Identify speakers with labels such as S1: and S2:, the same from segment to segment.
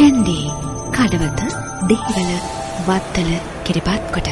S1: කැන්ඩී කඩවත දෙහිවල වත්තල කිරිපත් කොට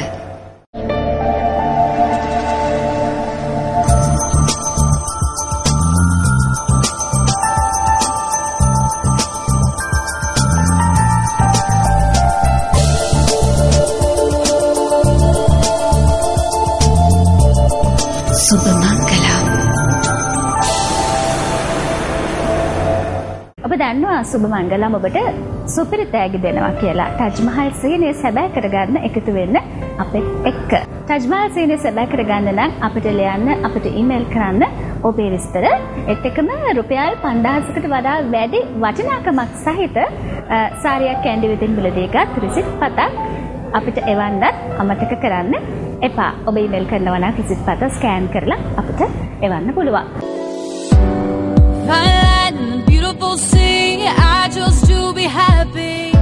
S2: දන්නවා සුබ මංගලම් ඔබට සුපිරි තෑගි දෙනවා කියලා. ටජ්මහල් සීනය සැබෑ කරගන්න එකතු වෙන්න අපෙත් එක්ක. ටජ්මහල් සීනය සැබෑ කරගන්න නම් අපිට ලියන්න අපිට ඊමේල් කරන්න ඔබේ විස්තර එත් එකම රුපියල් 5000කට වඩා වැඩි වටිනාකමක් සහිත සාරියක් කැන්ඩි විදින් මිලදීගත් රිසිට් පතක් අපිට එවන්නත් අමතක කරන්න එපා. ඔබ ඊමේල් කරනවා නම් රිසිට් පත ස්කෑන් කරලා අපිට එවන්න පුළුවන්. beautiful sea. I chose to be happy.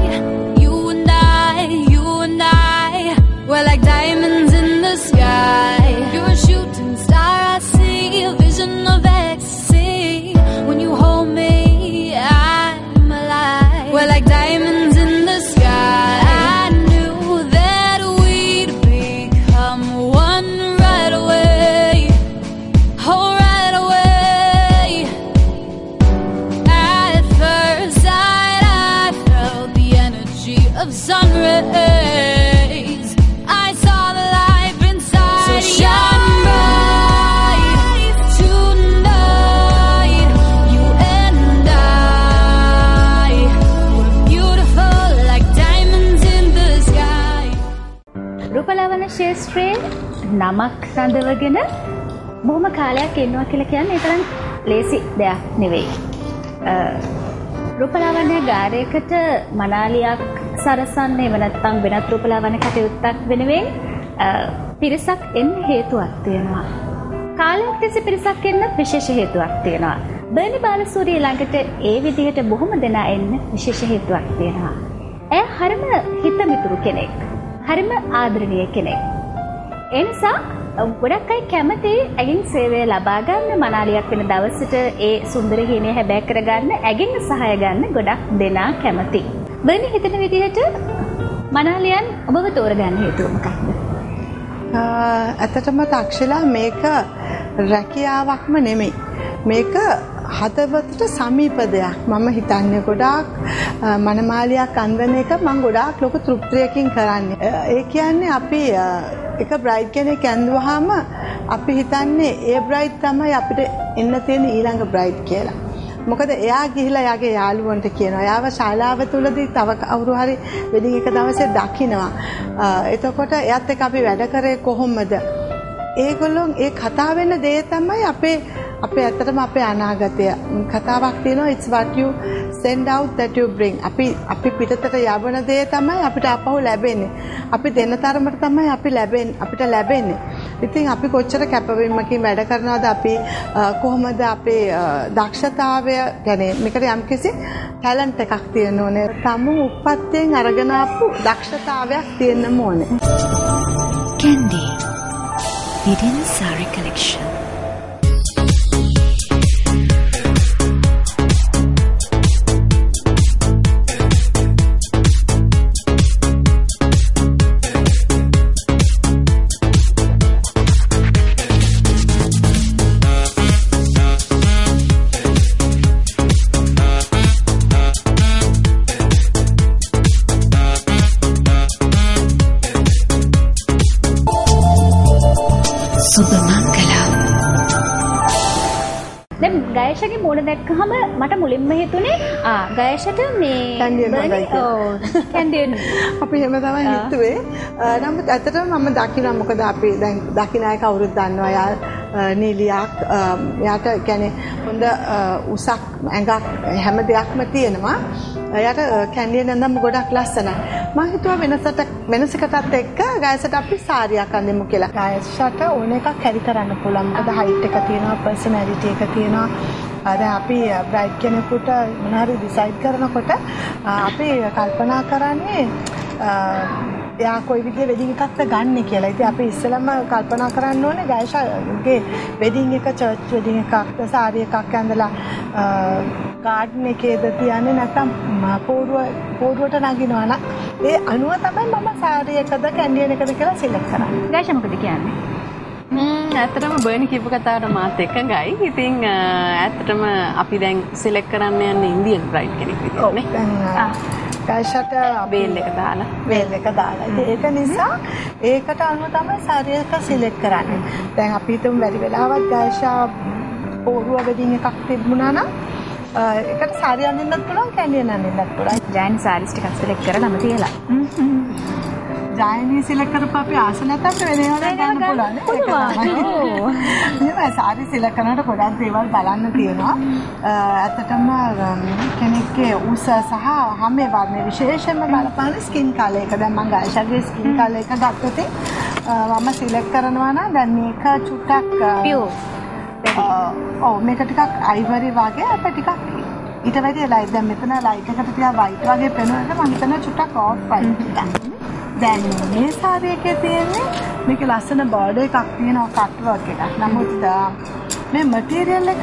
S2: You and I, you and I, we're like diamonds in the sky. You're a shooting star, I see a vision of ecstasy. රඳවගෙන බොහොම කාලයක් ඉන්නවා කියලා කියන්නේ ඒ තරම් ලේසි දෙයක් නෙවෙයි. රූපලාවන්‍ය ගාරයකට මනාලියක් සරසන්නේ වනත්තං වෙනත් රූපලාවන කටයුත්තක් වෙනුවෙන් පිරිසක් එන්න හේතුවක් තියෙනවා. කාලයක් තිසි පිරිසක් එන්න විශේෂ හේතුවක් තියෙනවා. බර්නි බාලසූරිය ළඟට ඒ විදිහට බොහොම දෙනා එන්න විශේෂ හේතුවක් තියෙනවා. ඇය හරිම හිතමිතුරු කෙනෙක්. හරිම ආදරණීය කෙනෙක්. එනිසා ගොඩක් අයි කැමති ඇගින් සේවය ලබාගන්න මනාලියක් වෙන දවසට ඒ සුන්දර හීනය හැබැ කරගන්න ඇගෙන් සහය ගන්න ගොඩක් දෙනා කැමති. බනි හිතන විදිහට මනාලියන් ඔබව තෝරගන්න හේතුවමකක්ද.
S3: ඇතටම තක්ෂලා මේක රැකියාවක්ම නෙමෙයි. මේක හදවතට සමීප දෙයක් මම හිතන්නේ ගොඩාක් මනමාලයක් අන්වන එක මං ගොඩාක් ලොකු තෘප්තියකින් කරන්නේ. ඒ කියන්නේ අපි එක බ්‍රයිඩ් කෙනෙක් ඇඳුවාම අපි හිතන්නේ ඒ බ්‍රයිඩ් තමයි අපිට එන්න තියෙන ඊළඟ බ්‍රයිඩ් කියලා. මොකද එයා ගිහිලා යාගේ යාළුවන්ට කියනවා. එයාව ශාලාව තුලදී තව කවුරු හරි වෙඩින් එක දවසේ දකිනවා. එතකොට එයත් එක්ක අපි වැඩ කරේ කොහොමද? ඒගොල්ලෝ ඒ කතා වෙන දේ තමයි අපේ අපේ ඇත්තටම අපේ අනාගතය. කතාවක් තියෙනවා it's what you send out that you bring. අපි අපි පිටතට යවන දේ තමයි අපිට අපහු ලැබෙන්නේ. අපි දෙන තරමට තමයි අපි ලැබෙන්නේ අපිට ලැබෙන්නේ. ඉතින් අපි කොච්චර කැපවීමකින් වැඩ කරනවද අපි? කොහොමද අපේ දක්ෂතාවය ගැන? මේකට යම්කිසි ටැලන්ට් එකක් තියෙන්න ඕනේ. තමු උප්පත්තියෙන් අරගෙන ආපු දක්ෂතාවයක් තියෙන්න ඕනේ.
S1: Candy. Hidden Sari Collection.
S2: දැන් ගයෂගේ මූණ දැක්කහම මට මුලින්ම හිතුනේ ආ ගයෂට මේ
S3: කැන්ඩියන් අපි එහෙම තමයි හිතුවේ. නමුත් ඇත්තටම මම දකිනවා මොකද අපි දැන් දකින අය කවුරුත් දන්නවා යා නීලියක් යාට කියන්නේ හොඳ උසක් ඇඟක් හැම දෙයක්ම තියෙනවා. එයාට කැන්ඩියන් ඇඳන් ගොඩක් ලස්සනයි. මම හිතුවා වෙනසට වෙනසකටත් එක්ක ගයසට අපි සාරියක් අඳිමු කියලා. ගයසට ඕන එකක් කැරි කරන්න පුළුවන්. මොකද හයිට් එක තියෙනවා, පර්සනැලිටි එක තියෙනවා. දැන් අපි බ්‍රයිඩ් කෙනෙකුට මොනවාරි ඩිසයිඩ් කරනකොට අපි කල්පනා කරන්නේ එයා කොයි විදිහේ වෙඩින් එකක්ද ගන්න කියලා. ඉතින් අපි ඉස්සෙල්ලම කල්පනා කරන්න ඕනේ ගායෂාගේ වෙඩින් එක චර්ච් වෙඩින් එකක්ද සාරි එකක් ඇඳලා ගාඩන් එකේද තියන්නේ නැත්නම් පෝරුව පෝරුවට නගිනවා නම් ඒ අනුව තමයි මම සාරි එකද කැන්ඩියන් එකද කියලා සිලෙක්ට් කරන්නේ.
S2: ගාෂ මොකද කියන්නේ?
S4: ඇත්තටම බර්නි කිපු කතාවට මාත් එකඟයි. ඉතින් ඇත්තටම අපි දැන් සිලෙක්ට් කරන්න යන්නේ ඉන්දියන් බ්‍රයිඩ් කෙනෙක් විදිහට නේ.
S3: ගායෂට
S4: බේල් එක දාලා.
S3: වේල් එක දාලා. ඒක නිසා ඒකට අනුව තමයි සාරි එක සිලෙක්ට් කරන්නේ. දැන් අපි හිතමු වැඩි වෙලාවක් ගායෂා පෝරුව වෙඩින් එකක් තිබුණා නම් ඒකට සාරි අඳින්නත් පුළුවන් කැන්ඩියන් අඳින්නත් පුළුවන්.
S2: ජයන් සාරිස් ටිකක් සිලෙක්ට් කරලාම තියලා.
S3: ජයනී සිලෙක්ට් කරපු අපි ආස නැතත් වෙන ඒවා ගන්න පුළුවන්.
S2: පුළුවන්.
S3: එහෙනම් සාරි සිලෙක්ට් කරනකොට ගොඩක් දේවල් බලන්න තියෙනවා. ඇත්තටම කෙනෙක්ගේ උස සහ හැමේ වර්ණය විශේෂයෙන්ම බලපාන ස්කින් කලර් එක. දැන් මම ගායෂාගේ ස්කින් කලර් එක ගත්තොත් මම සිලෙක්ට් කරනවා නම් දැන් මේක චුට්ටක්
S2: පියෝ
S3: ඔව් මේක ටිකක් අයිවරි වගේ අපිට ටිකක් ඊට වැඩිය ලයිට් දැන් මෙතන ලයිට් එකට ටිකක් වයිට් වගේ පෙනෙනකොට මම හිතන චුට්ටක් ඕෆ් වයිට් ටිකක්. දැන් මේ සාරි එකේ තියෙන්නේ මේක ලස්සන බෝඩර් එකක් තියෙනවා කට් වර්ක් එකක්. නමුත් මේ මටීරියල් එක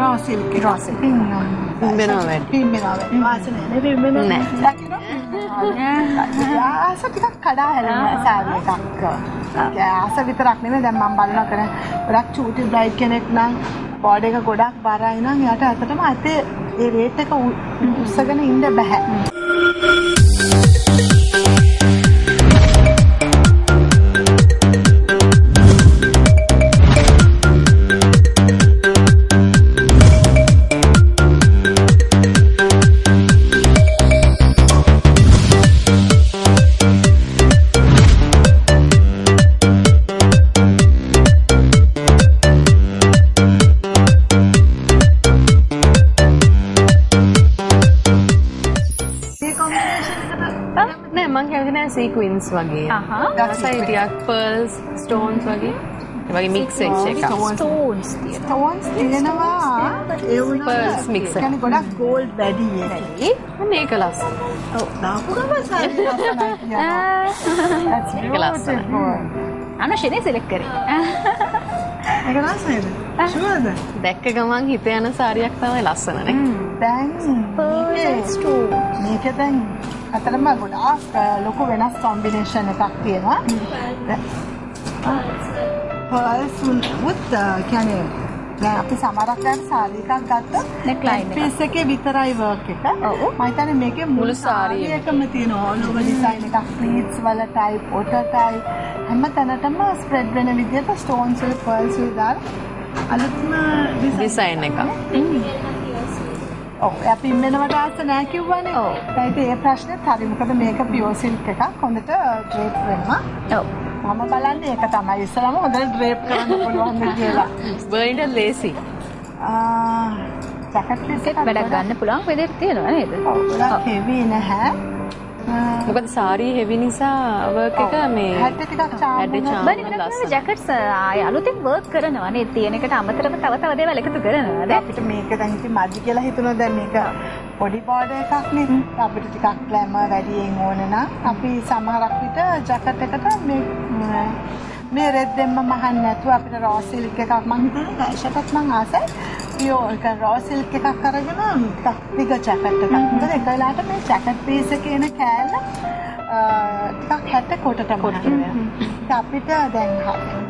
S3: රෝ සිල්ක් රෝ සිල්ක්
S4: පිම්බෙනවා වැඩි.
S3: පිම්බෙනවා වැඩි. වාසනේ නේ පිම්බෙනවා.
S4: නෑ.
S3: ආස ටිකක් කඩා හැලෙන සාරි එකක්. ආස විතරක් නෙමෙයි දැන් මම බලනවා කරන ගොඩක් චූටි බ්‍රයිඩ් කෙනෙක් නම් බෝඩ් එක ගොඩක් බරයි නම් එයාට ඇත්තටම අතේ ඒ රේට් එක උස්සගෙන ඉන්න බෑ.
S4: නෑ සීක්වින්ස් වගේ.
S2: අහහ.
S4: රසයි ටිකක් පර්ල්ස් ස්ටෝන්ස් වගේ. ඒ වගේ මික්ස් වෙච්ච එකක්.
S2: ස්ටෝන්ස් තියෙනවා.
S3: ස්ටෝන්ස් තියෙනවා ඒ වුණාට
S4: Pearls mix එක.
S3: කියන්නේ ගොඩක් ගෝල්ඩ් වැඩි ඒක.
S4: අන්න ඒක ලස්සන.
S3: ඔව් දාපු ගමන් සාරි ලස්සනයි කියනවා. That's
S4: ඒක ලස්සනයි.
S3: beautiful.
S2: අන්න ෂෙනේ සිලෙක්ට් කරේ.
S3: ඒක ලස්සනයිද? ෂුවර්ද?
S4: දැක්ක ගමන් හිත යන සාරියක් තමයි ලස්සනනේ.
S3: දැන්. මේක දැන් අතරම ගොඩාක් ලොකු වෙනස් කොම්බිනේෂන් එකක් තියෙනවා. පර්ල්ස් උත් කියන්නේ දැන් අපි සමහරක් අය සාරි එකක් ගත්තොත්
S2: Neckline එක.
S3: පීස් එකේ විතරයි වර්ක් එක.
S2: ඔව්.
S3: මම හිතන්නේ මේකේ මුළු
S4: සාරිය
S3: එකම තියෙන all over design එකක් ප්ලීට්ස් වලටයි පොටටයි හැම තැනටම ස්ප්‍රෙඩ් වෙන විදිහට ස්ටෝන්ස් වල පර්ල්ස් වල දාලා අලුත්ම
S4: ඩිසයින් එක.
S3: ඔව් එයා පිම්මෙනවට ආස නැහැ කිව්වනේ.
S2: ඔව්.
S3: ඒ ඉතින් ඒ ප්‍රශ්නේත් හරි. මොකද මේක පියෝ සිල්ක් එකක් හොඳට ඩ්‍රේප් වෙනවා.
S2: ඔව්.
S3: මම බලන්නේ ඒක තමයි. ඉස්සලම හොඳට ඩ්‍රේප් කරන්න පුළුවන් කියලා.
S4: බර්නිට ලේසි.
S3: ආ ජැකට්
S2: ඒකත් වැඩක් ගන්න පුළුවන් වෙදෙත් තියෙනවා නේද?
S3: ඔව් heavy නැහැ.
S4: මොකද සාරී හෙවි නිසා වර්ක් එක මේ
S2: කරන්නේ ජැකට්ස් ආය අලුතෙන් වර්ක් කරනවා නේ තියෙන එකට අමතරව තව තව දේවල් එකතු කරනවා
S3: දැන් අපිට මේක දැන් ඉතින් මදි කියලා හිතනවා දැන් මේක පොඩි බෝඩර් එකක් නේ. අපිට ටිකක් ග්ලැමර් වැඩියෙන් ඕන නම් අපි සමහරක් විට ජැකට් එකට මේ ම, මේ රෙද් දෙම්ම මහන්න නැතුව අපිට රෝ සිල්ක් එකක් මං හිතන්නේ ගෑෂටත් මං ආසයි පියෝ එක රෝ සිල්ක් එකක් අරගෙන ටිකක් ජැකට් එකක්. මොකද එක වෙලාවට මේ ජැකට් පීස් එකේ එන කෑල්ල ටිකක් හැට කොටට කොට අපිට දැන්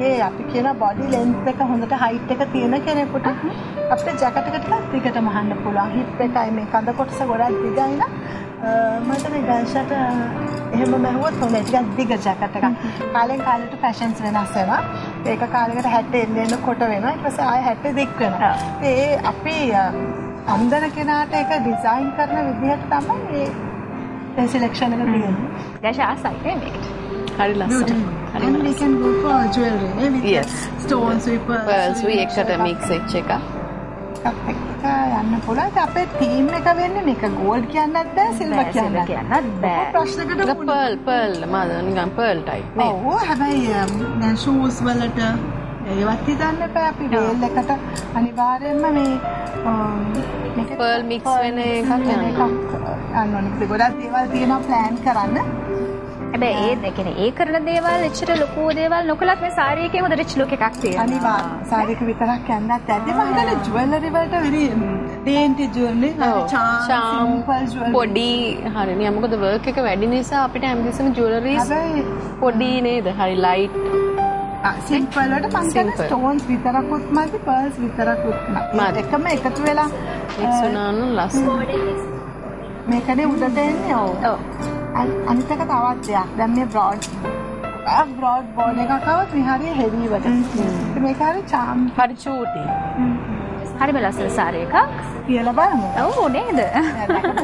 S3: ගේ අපි කියන බොඩි ලෙන්ත් එක හොඳට හයිට් එක තියෙන කෙනෙකුට අපිට ජැකට් එක ටිකක් දිගට මහන්න පුළුවන්. හිප් එකයි මේ කඳ කොටස ගොඩක් දිගයි නම් මට මේ ගල්ෂට එහෙම මැහුවොත් හොඳයි. ටිකක් දිග ජැකට් එකක්. කාලෙන් කාලෙට ෆැෂන්ස් වෙනස් වෙනවා ඒක කාලෙකට 60 එන්න එන්න කොට වෙනවා ඊට පස්සේ ආය 60 දික් වෙනවා ඒ අපි අ, අන්දන කෙනාට ඒක ඩිසයින් කරන විදිහට තමයි ඒ සිලෙක්ෂන් එක තියෙන්නේ
S2: දැෂ ආසයි මේකට.
S4: හරි ලස්සන. හරි
S3: And we can go for jewelry eh, with
S4: Yes.
S3: stones with
S4: පර්ල්ස් වී එකට මික්ස් වෙච්ච එක.
S3: එකක් එක්ක යන්න පුළුවන්. අපේ තීම් එක වෙන්නේ මේක ගෝල්ඩ් කියන්නත් බෑ සිල්වර්
S2: බෑ,
S3: කියන්නත්
S2: කියන්නත් බෑ.
S3: ප්‍රශ්නකට
S4: පර්ල් පර්ල් මම නිකන් පර්ල් ටයිප් නේ.
S3: ඔව් හැබැයි um, දැන් ෂූස් වලට ඒවත් හිතන්න එපා අපි වේල් එකට අනිවාර්යෙන්ම මේ අම්, මේක
S4: Pearl mix වෙන. එකක් යන්න
S3: ඕනේ. ගොඩක් දේවල් තියෙනවා ප්ලෑන් කරන්න.
S2: හැබැයි ඒ කියන්නේ ඒ කරන දේවල් එච්චර ලොකු දේවල් නොකලත් මේ සාරි එකේ හොඳ රිච් ලුක් එකක් තියෙනවා.
S3: අනිවාර්යෙන් සාරික විතරක් යන්නත් ඇති මම හිතන්නේ ජුවලරි වලට වෙරි ඩේන්ටි ජුවලරි චාම්
S4: පොඩි හරිනේ මොකද වර්ක් එක වැඩි නිසා අපිට හැමතිස්සෙම ජුවලරීස් පොඩි නේද? හරි ලයිට්
S3: සිම්පල් වලට මම කියන්නේ. ස්ටෝන්ස් විතරකුත් මදි පර්ල්ස් විතරකුත්.
S4: මදි.
S3: එකම එකතු වෙලා
S4: මික්ස් වුණා නම් ලස්සන
S3: මේකනේ උඩට එන්නේ ඔව්.
S2: ඔව්.
S3: අන්- අනිත් එක තවත් දෙයක් දැන් මේ බ්‍රෝඩ් බ්‍රෝඩ් බෝල් එකක් આવත් මේ හරිය හෙවි ඉතින් මේක හරිය චාම්
S4: හරි චූටි
S2: හරිම ලස්සන සාරි එකක්.
S3: කියලා බලමු
S2: ඔව් නේද?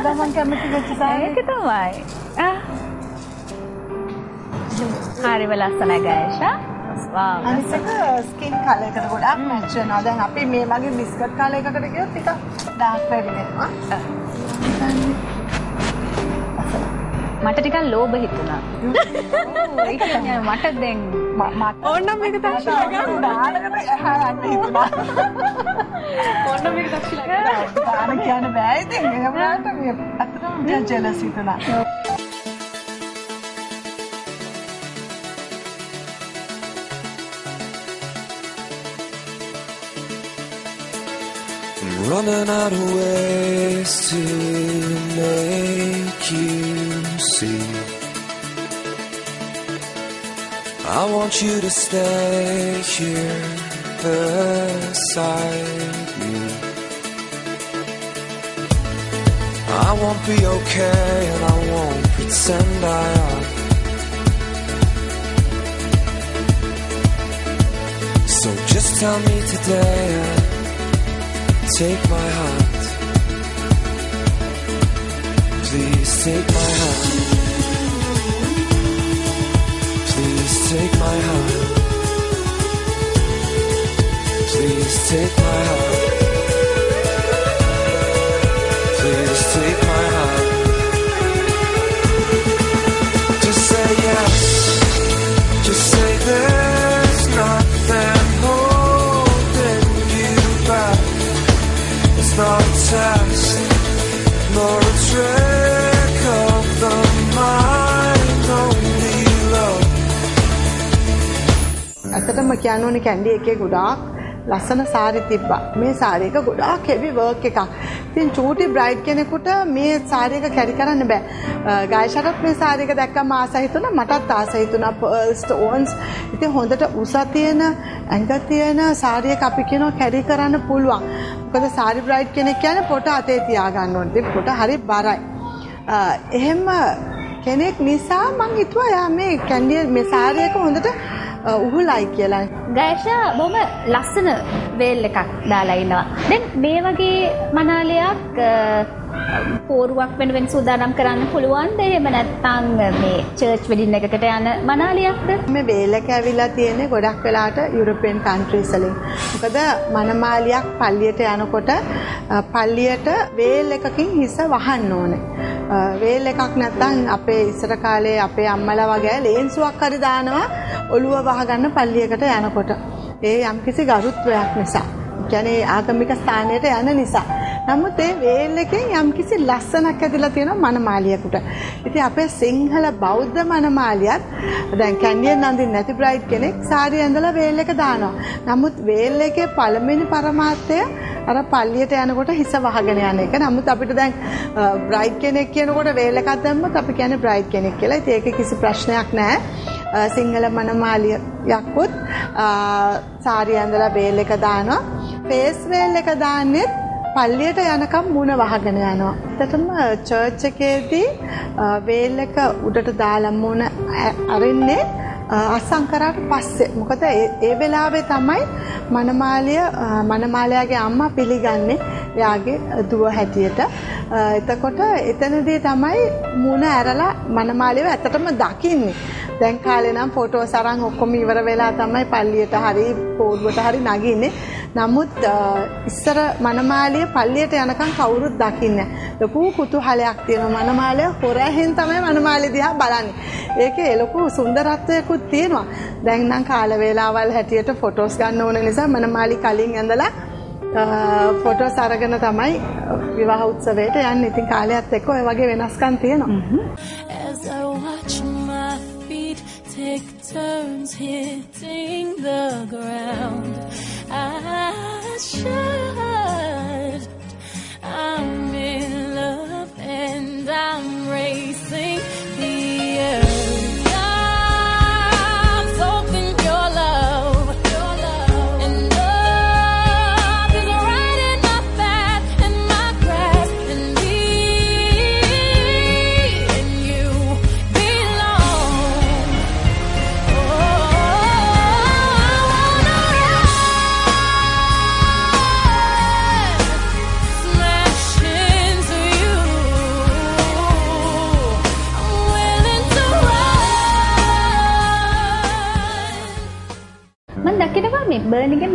S3: දැන් මම කැමති වෙච්ච සාරි
S2: ඒක තමයි. ආ. හරිම ලස්සනයි ගෑෂා. වාව්.
S3: අනිත් එක ස්කින් කලර් එකට ගොඩක් මැච් වෙනවා. දැන් අපි මේ වගේ බිස්කට් කලර් එකකට ගියොත් ටිකක් ඩාර්ක් වෙනවා.
S2: මට ටිකක් ලෝභ හිතුණා. ඒ කියන්නේ මට දැන්
S3: මට
S4: ඕන්නම් මේක දක්ෂිලා ගන්න
S3: දානකට එහාට හිතුණා.
S4: ඕන්නම් මේක දක්ෂිලා ගන්න
S3: දාන කියන්න බෑ ඉතින්. ඒ වුණාට මේ අතරම ජෙලස් හිතුණා.
S5: I'm running out of ways to make you see. I want you to stay here beside me. I won't be okay and I won't pretend I am. So just tell me today and take my hand. Please take my hand. Please take my hand. Please take my hand.
S3: ඇත්තටම කියන්න ඕනේ කැන්ඩි එකේ ගොඩාක් ලස්සන සාරි තිබ්බා. මේ සාරි එක ගොඩාක් හෙවි වර්ක් එකක්. ඉතින් චූටි බ්‍රයිඩ් කෙනෙකුට මේ සාරි එක කැරි කරන්න බෑ. ගායෂටත් මේ සාරි එක දැක්කම ආස හිතුණා මටත් ආස හිතුණා පර්ල් ස්ටෝන්ස්. ඉතින් හොඳට උස තියෙන ඇඟ තියෙන සාරි එක අපි කියනවා කැරි කරන්න පුළුවන්. මොකද සාරි බ්‍රයිඩ් කෙනෙක් කියන්නේ පොට අතේ තියාගන්න ඕනේ. ඉතින් පොට හරි බරයි. අ, එහෙම කෙනෙක් නිසා මං හිතුවා යා මේ කැන්ඩිය මේ සාරි එක හොඳට අ, උහුලයි කියලා.
S2: ගෑෂා බොහොම ලස්සන වේල් එකක් දාලා ඉන්නවා. දැන් මේ වගේ මනාලයක් අ, පෝරුවක් වෙනුවෙන් සූදානම් කරන්න පුළුවන්ද? එහෙම නැත්නම් මේ චර්ච් වෙඩින් එකකට යන මනාලියක්ද?
S3: මේ වේලක ඇවිල්ලා තියෙන්නේ ගොඩක් වෙලාට යුරෝපියන් කන්ට්‍රීස් වලින්. මොකද මනමාලියක් පල්ලියට යනකොට අ, පල්ලියට වේල් එකකින් හිස වහන්න ඕනේ. අ, වේල් එකක් නැත්නම් අපේ ඉස්සර කාලේ අපේ අම්මලා වගේ ලේන්සුවක් හරි දානවා ඔළුව වහගන්න පල්ලියකට යනකොට. ඒ යම්කිසි ගරුත්වයක් නිසා. කියන්නේ ආගමික ස්ථානයට යන නිසා. නමුත් ඒ වේල් එකෙන් යම්කිසි ලස්සනක් ඇතිලා තියෙනවා මනමාලියකට. ඉතින් අපේ සිංහල බෞද්ධ මනමාලියත් දැන් කැන්ඩියෙන් අඳින්න නැති බ්‍රයිඩ් කෙනෙක් සාරිය ඇඳලා වේල් එක දානවා. නමුත් වේල් එකේ පළවෙනි පරමාර්ථය අර පල්ලියට යනකොට හිස වහගෙන යන එක. නමුත් අපිට දැන් බ්‍රයිඩ් කෙනෙක් කියනකොට වේල් එකක් දැම්මොත් අපි කියන්නේ බ්‍රයිඩ් කෙනෙක් කියලා. ඉතින් ඒකේ කිසි ප්‍රශ්නයක් නැහැ. අ, සිංහල මනමාලියක්කුත් සාරිය ඇඳලා වේල් එක දානවා. ෆේස් වේල් එක දාන්නෙත් පල්ලියට යනකම් මුණ වහගෙන යනවා. ඇත්තටම චර්ච් එකේදී අ, වේල් එක උඩට දාලා මුණ ඇ- අරින්නේ අ, අස්සම් කරාට පස්සේ. මොකද ඒ ඒ වෙලාවේ තමයි මනමාලිය අ, මනමාලයාගේ අම්මා පිළිගන්නේ එයාගේ දුව හැටියට. අ, එතකොට එතනදී තමයි මුණ ඇරලා මනමාලියව ඇත්තටම දකින්නේ. දැන් කාලේ නම් ෆොටෝස් අරන් ඔක්කොම ඉවර වෙලා තමයි පල්ලියට හරි පෝරුවට හරි නගින්නේ. නමුත් අ, ඉස්සර මනමාලිය පල්ලියට යනකම් කවුරුත් දකින්නේ නැහැ. ලොකු කුතුහලයක් තියෙනවා මනමාලය හොරැහෙන් තමයි මනමාලිය දිහා බලන්නේ. ඒකේ ලොකු සුන්දරත්වයකුත් තියෙනවා. දැන් නම් කාල වේලාවල් හැටියට ෆොටෝස් ගන්න ඕන නිසා මනමාලි කලින් ඇඳලා ෆොටෝස් අරගෙන තමයි විවාහ උත්සවයට යන්නේ. ඉතින් කාලයත් එක්ක ඔය වගේ වෙනස්කම් තියෙනවා.
S6: As I watch my feet take turns hitting the ground,
S2: 啊啊。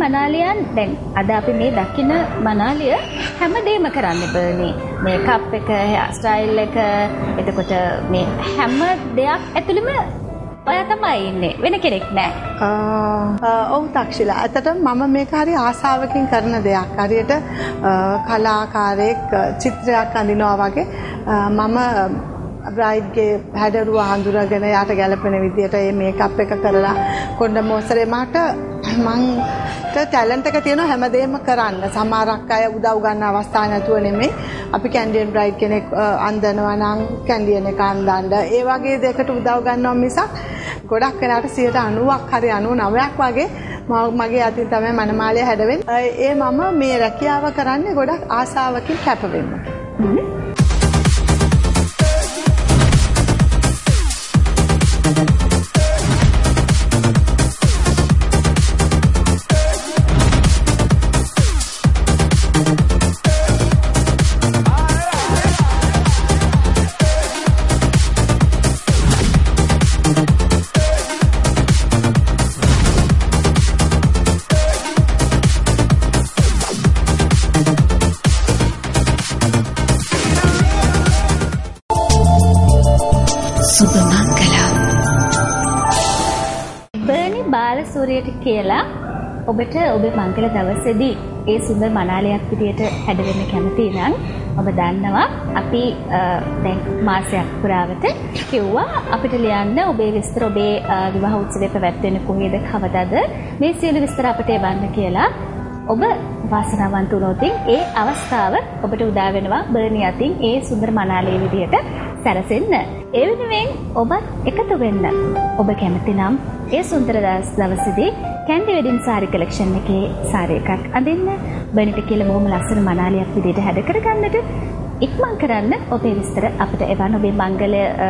S2: මනාලියන් දැන් අද අපි මේ දකින මනාලිය හැමදේම කරන්න බර්නි මේකප් එක ස්ටයිල් එක එතකොට මේ හැම දෙයක් ඇතුළෙම ඔයා තමයි ඉන්නේ. වෙන කෙනෙක් නෑ.
S3: ඔවු තක්ෂිලා. ඇතට මම මේක හරි ආසාාවකින් කරන දෙයක්. හරියට අ, කලාකාරයෙක් අ, චිත්‍රයක් අඳිනවා වගේ. අ, මම බ්‍රයිඩ්ගේ හැඩරුව හඳුරගෙන යාට ගැලපෙන විදියට ඒ මේකප් එක කරලා කොන්ඩ මෝසරේ මට මංට ටැලන්ට් එක තියෙනවා හැමදේම කරන්න සමහරක් අය උදව් ගන්න අවස්ථා නැතුව නෙමෙයි අපි කැන්ඩියන් බ්‍රයිඩ් කෙනෙක් අ, අන්දනවා නම් කැන්ඩියන් එක අන්දන්න ඒ වගේ දෙයකට උදව් ගන්නවා මිසක් ගොඩක් වෙලාට 90ක් හරි 99ක් වගේ ම- මගේ අතින් තමයි මනමාලය හැඩවෙන්නේ. අ, ඒ මම මේ රැකියාව කරන්නේ ගොඩක් ආසාවකින් කැපවෙන්න.
S2: බර්නි බාලසූරියට කියලා ඔබට ඔබේ මංගල දවසේදී ඒ සුන්දර මනාලයක් විදියට හැඩවෙන්න කැමති නම් ඔබ දන්නවා අපි අ, දැන් මාසයක් පුරාවට කිව්වා අපිට ලියන්න ඔබේ විස්තර ඔබේ අ, විවාහ උත්සවය පැවැත්වෙන්නේ කොහේද කවදද? මේ සියලු විස්තර අපිට එවන්න කියලා ඔබ වාසනාවන්ත වුණොත් ඒ අවස්ථාව ඔබට උදා වෙනවා බර්නි අතින් ඒ සුන්දර මනාලයේ විදියට සැරසෙන්න. ඒ වෙනුවෙන් ඔබත් එකතු වෙන්න. ඔබ කැමති නම් ඒ සුන්දර දවස් දවසේදී කැන්ඩි වෙඩින් සාරි කලෙක්ෂන් එකේ සාරි එකක් අඳින්න බර්නිට කියලා බොහොම ලස්සන මනාලියක් විදියට හැඩ කරගන්නට ඉක්මන් කරන්න ඔබේ විස්තර අපිට එවන්න ඔබේ මංගල අ,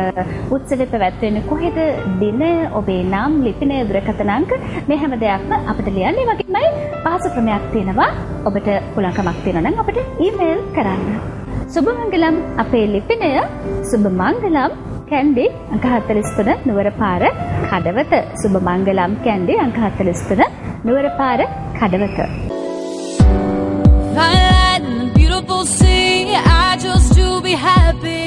S2: උත්සවය පැවැත්වෙන්නේ කොහෙද දින ඔබේ නම් ලිපිනය දුරකථන අංක මේ හැම දෙයක්ම අපිට ලියන්න ඒ වගේමයි පහසු ක්‍රමයක් තියෙනවා ඔබට පුළුවන්කමක් තියෙනවා නම් අපිට ඊමේල් කරන්න සුබ මංගලම් අපේ ලිපිනය සුබ මංගලම් කැන්ඩි අංක 43 නුවර පාර කඩවත සුබ මංගලම් කැන්ඩි අංක 43 නුවර පාර Kadawatha
S6: Fine light in the beautiful sea. I chose to be happy.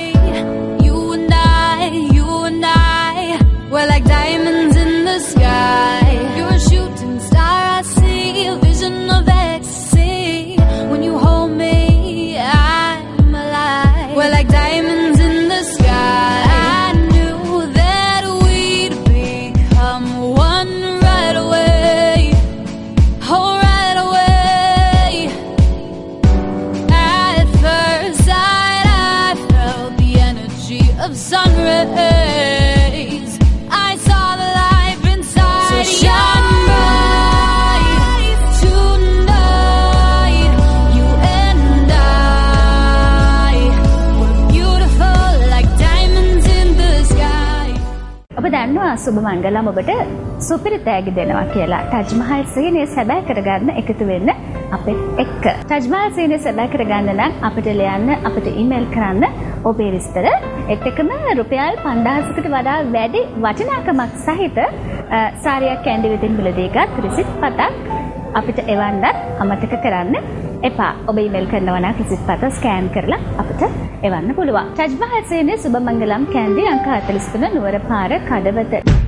S6: You and I, you and I, we're like diamonds in the sky. Like diamonds
S2: සුබ මංගලම් ඔබට සුපිරි තෑගි දෙනවා කියලා ටජ්මහල් සීනය සැබෑ කරගන්න එකතු වෙන්න අපෙත් එක්ක. ටජ්මහල් සීනය සැබෑ කරගන්න නම් අපිට ලියන්න අපිට ඊමේල් කරන්න ඔබේ විස්තර එත් එකම රුපියල් පන්දහසකට වඩා වැඩි වටිනාකමක් සහිත අ, සාරියක් කැන්ඩි වෙතින් මිලදීගත් රිසිට් පතක් අපිට එවන්නත් අමතක කරන්න එපා. ඔබ ඊමේල් කරනවා නම් කිසිත් පත ස්කෑන් කරලා අපිට එවන්න පුළුවන්. චජ්බහසේනේ සුබමංගලම් කැන්ඩි අංක 43 නුවර පාර Kadawatha.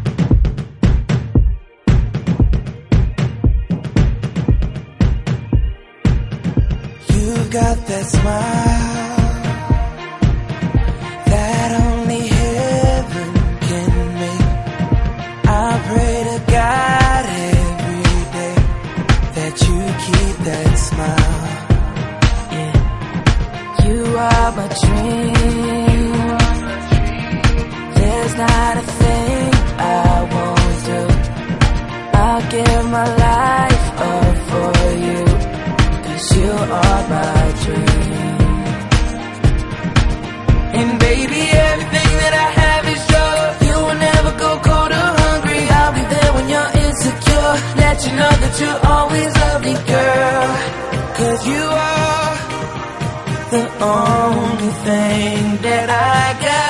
S5: Got that smile that only heaven can make. I pray to God every day that you keep that smile. Yeah, you are my dream. Know that you always love me, girl. Cause you are the only thing that I got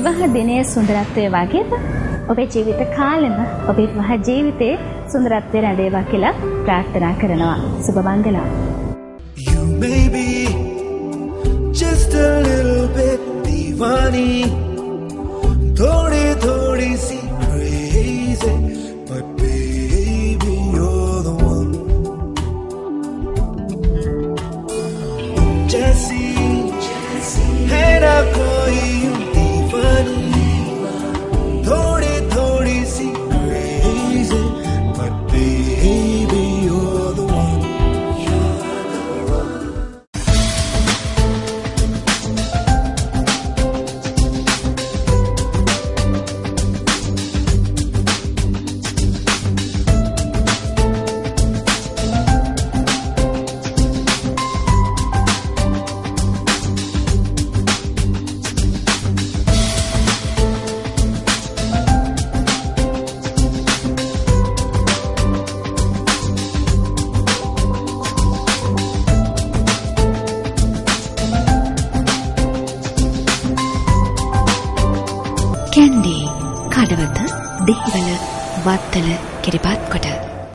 S2: විවාහ දිනයේ සුන්දරත්වය වගේම ඔබේ ජීවිත කාලෙම ඔබේ විවාහ ජීවිතයේ සුන්දරත්වය රැඳේවා කියලා ප්‍රාර්ථනා කරනවා. සුබ මංගලම්.
S5: You may be just a little bit divani, thodi thodi si crazy,